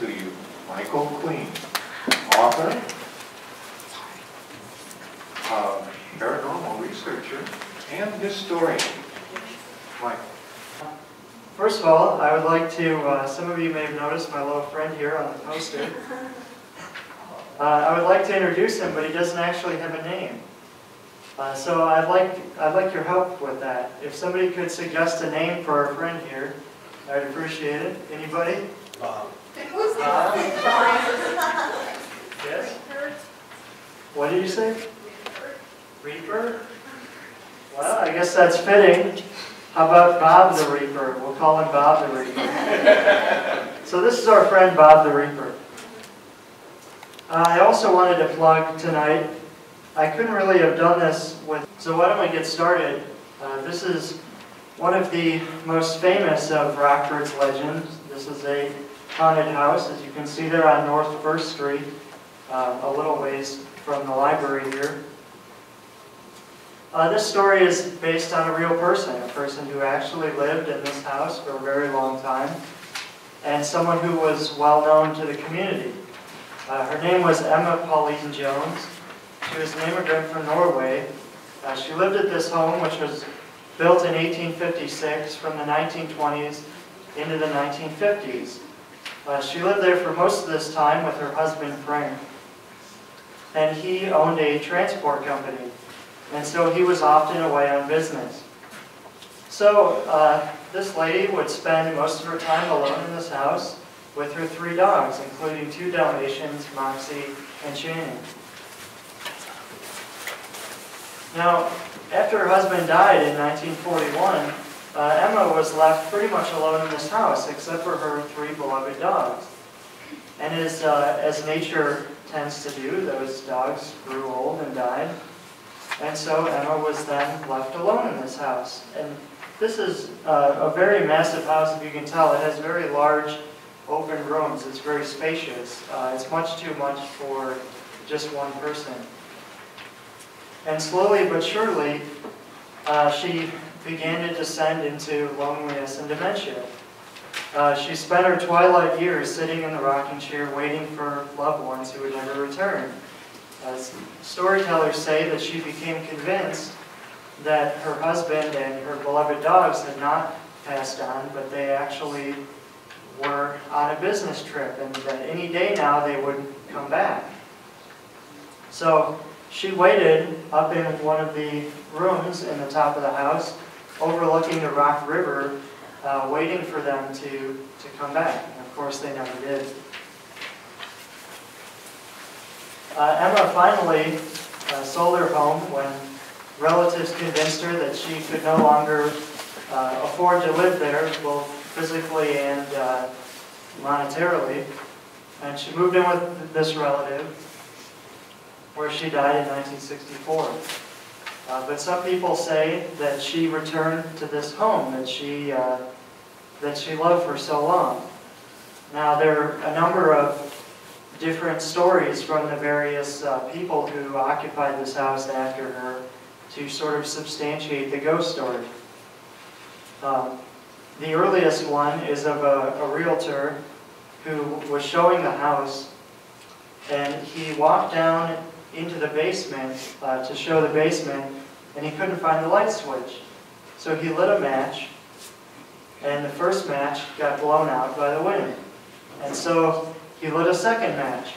to you Michael Kleen, author, uh, paranormal researcher, and historian. Mike. First of all, I would like to, uh, some of you may have noticed my little friend here on the poster. Uh, I would like to introduce him, but he doesn't actually have a name. Uh, so I'd like, I'd like your help with that. If somebody could suggest a name for our friend here, I'd appreciate it. Anybody? Bob. Who's Bob? the Yes? What did you say? Reaper? Well, I guess that's fitting. How about Bob the Reaper? We'll call him Bob the Reaper. So this is our friend Bob the Reaper. Uh, I also wanted to plug tonight, I couldn't really have done this with, so why don't we get started? Uh, This is one of the most famous of Rockford's legends. This is a haunted house, as you can see there on North First Street, uh, a little ways from the library here. Uh, This story is based on a real person, a person who actually lived in this house for a very long time, and someone who was well known to the community. Uh, Her name was Emma Pauline Jones. She was an immigrant from Norway. Uh, She lived at this home, which was built in 1856 from the 1920s into the 1950s. Uh, She lived there for most of this time with her husband Frank. And he owned a transport company. And so he was often away on business. So uh, this lady would spend most of her time alone in this house with her three dogs, including two Dalmatians, Moxie and Channing. Now, after her husband died in 1941, uh, Emma was left pretty much alone in this house, except for her three beloved dogs. And as, uh, as nature tends to do, those dogs grew old and died. And so Emma was then left alone in this house. And this is uh, a very massive house, if you can tell. It has very large open rooms. It's very spacious. Uh, it's much too much for just one person. And slowly but surely, uh, she began to descend into loneliness and dementia. Uh, she spent her twilight years sitting in the rocking chair waiting for loved ones who would never return. As storytellers say that she became convinced that her husband and her beloved dogs had not passed on, but they actually were on a business trip and that any day now they would come back. So she waited up in one of the rooms in the top of the house overlooking the Rock River, uh, waiting for them to, to come back. And of course, they never did. Uh, Emma finally uh, sold her home when relatives convinced her that she could no longer uh, afford to live there, both physically and uh, monetarily. And she moved in with this relative, where she died in 1964. Uh, but some people say that she returned to this home that she uh, that she loved for so long. Now there are a number of different stories from the various uh, people who occupied this house after her to sort of substantiate the ghost story. Um, the earliest one is of a, a realtor who was showing the house and he walked down into the basement uh, to show the basement and he couldn't find the light switch. So he lit a match and the first match got blown out by the wind. And so he lit a second match.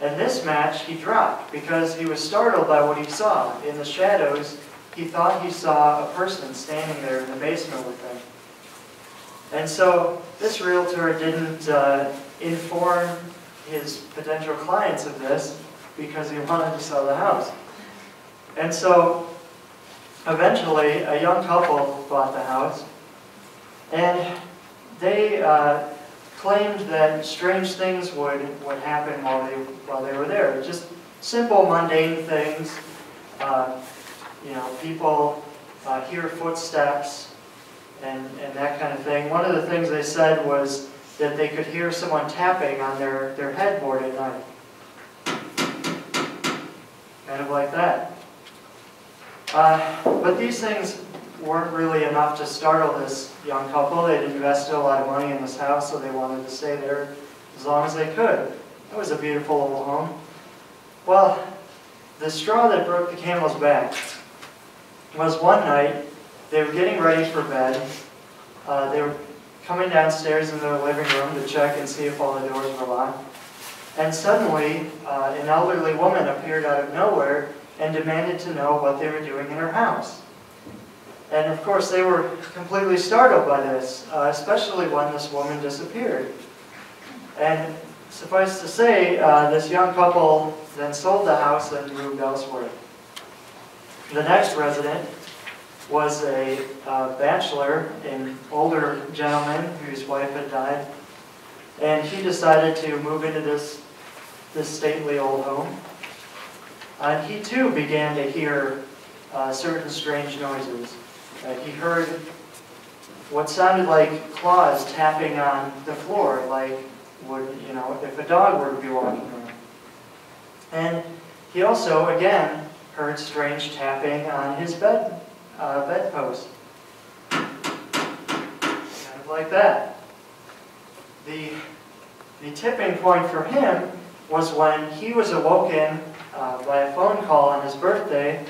And this match he dropped because he was startled by what he saw. In the shadows, he thought he saw a person standing there in the basement with him. And so this realtor didn't uh, inform his potential clients of this because he wanted to sell the house. And so eventually a young couple bought the house and they uh, claimed that strange things would, would happen while they, while they were there. Just simple, mundane things. Uh, you know, people uh, hear footsteps and, and that kind of thing. One of the things they said was that they could hear someone tapping on their, their headboard at night. Kind of like that. Uh, but these things weren't really enough to startle this young couple. They'd invested a lot of money in this house, so they wanted to stay there as long as they could. It was a beautiful old home. Well, the straw that broke the camel's back was one night, they were getting ready for bed. Uh, they were coming downstairs in their living room to check and see if all the doors were locked. And suddenly, uh, an elderly woman appeared out of nowhere and demanded to know what they were doing in her house. And of course, they were completely startled by this, uh, especially when this woman disappeared. And suffice to say, uh, this young couple then sold the house and moved elsewhere. The next resident was a uh, bachelor, an older gentleman whose wife had died, and he decided to move into this, this stately old home. And he too began to hear uh, certain strange noises. Uh, he heard what sounded like claws tapping on the floor, like would, you know, if a dog were to be walking around. And he also, again, heard strange tapping on his bed, uh, bedpost. Kind of like that. The, the tipping point for him was when he was awoken uh, by a phone call on his birthday,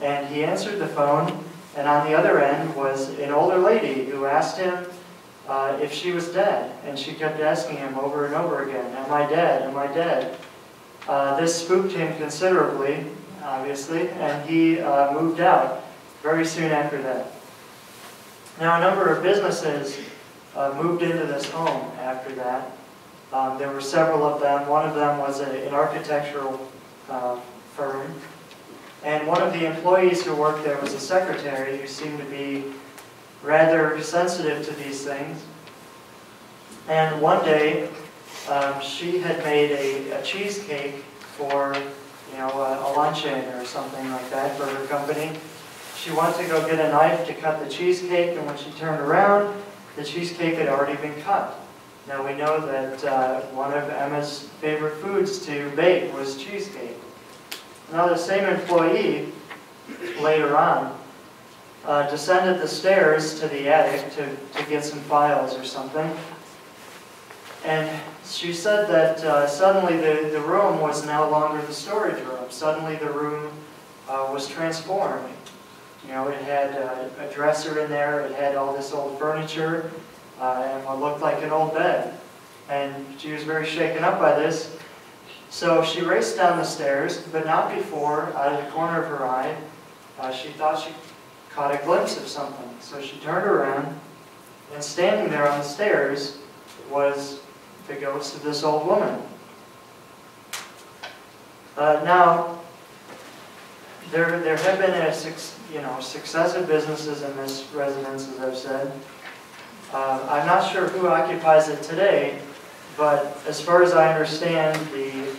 and he answered the phone, and on the other end was an older lady who asked him uh, if she was dead, and she kept asking him over and over again, am I dead, am I dead? Uh, this spooked him considerably, obviously, and he uh, moved out very soon after that. Now, a number of businesses uh, moved into this home after that. Um, there were several of them. One of them was a, an architectural uh, firm. And one of the employees who worked there was a secretary who seemed to be rather sensitive to these things. And one day, um, she had made a, a cheesecake for, you know, a, a luncheon or something like that for her company. She went to go get a knife to cut the cheesecake, and when she turned around, the cheesecake had already been cut. Now we know that uh, one of Emma's favorite foods to bake was cheesecake. Now the same employee, later on, uh, descended the stairs to the attic to, to get some files or something. And she said that uh, suddenly the, the room was no longer the storage room. Suddenly the room uh, was transformed. You know, it had uh, a dresser in there, it had all this old furniture, uh, and what looked like an old bed. And she was very shaken up by this. So she raced down the stairs, but not before, out of the corner of her eye, uh, she thought she caught a glimpse of something. So she turned around, and standing there on the stairs was the ghost of this old woman. Uh, now, there, there have been a, you know, successive businesses in this residence, as I've said. Uh, I'm not sure who occupies it today, but as far as I understand, the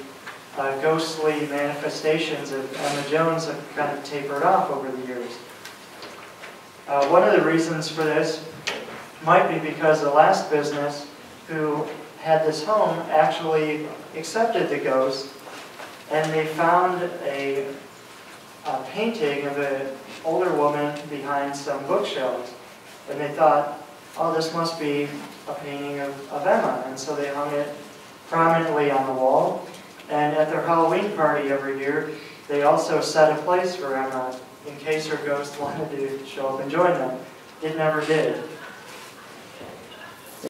uh, ghostly manifestations of Emma Jones have kind of tapered off over the years. Uh, One of the reasons for this might be because the last business who had this home actually accepted the ghost, and they found a a painting of an older woman behind some bookshelves. And they thought, oh, this must be a painting of, of Emma. And so they hung it prominently on the wall. And at their Halloween party every year, they also set a place for Emma in case her ghost wanted to show up and join them. It never did.